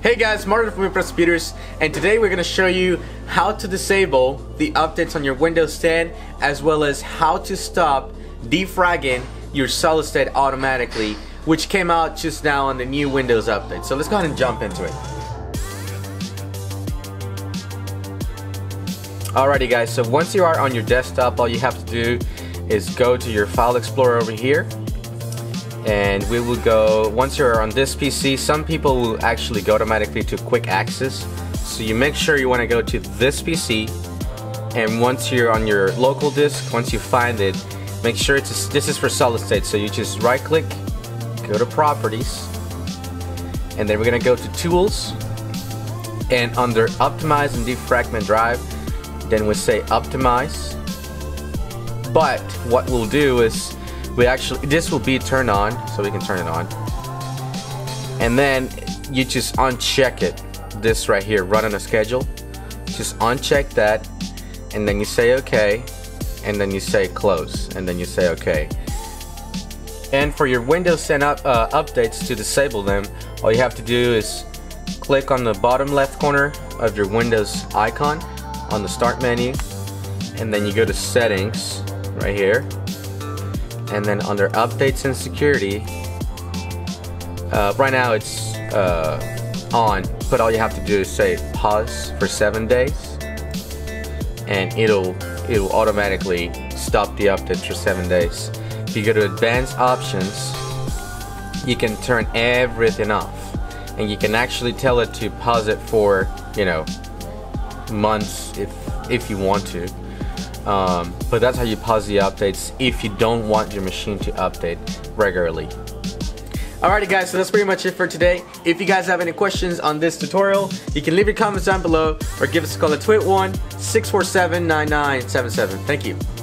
Hey guys, Martin from Impress Computers, and today we're going to show you how to disable the updates on your Windows 10 as well as how to stop defragging your solid state automatically which came out just now on the new Windows update. So let's go ahead and jump into it. Alrighty guys, so once you are on your desktop, all you have to do is go to your file explorer over here and we will go once you're on this PC some people will actually go automatically to quick access. So you make sure you want to go to this PC and once you're on your local disk once you find it make sure it's this is for solid state. So you just right click go to properties. And then we're gonna go to tools. And under optimize and defragment drive then we say optimize. But what we'll do is we actually this will be turned on so we can turn it on. And then you just uncheck it this right here run on a schedule. Just uncheck that and then you say okay and then you say close and then you say okay. And for your Windows 10 up, uh, updates to disable them all you have to do is click on the bottom left corner of your Windows icon on the start menu and then you go to settings right here and then under updates and security uh, right now it's uh, on but all you have to do is say pause for seven days. And it'll it'll automatically stop the update for seven days. If you go to advanced options you can turn everything off. And you can actually tell it to pause it for you know months if if you want to. Um, but that's how you pause the updates if you don't want your machine to update regularly. Alrighty guys, so that's pretty much it for today. If you guys have any questions on this tutorial, you can leave your comments down below or give us a call at 281 647 9977. Thank you.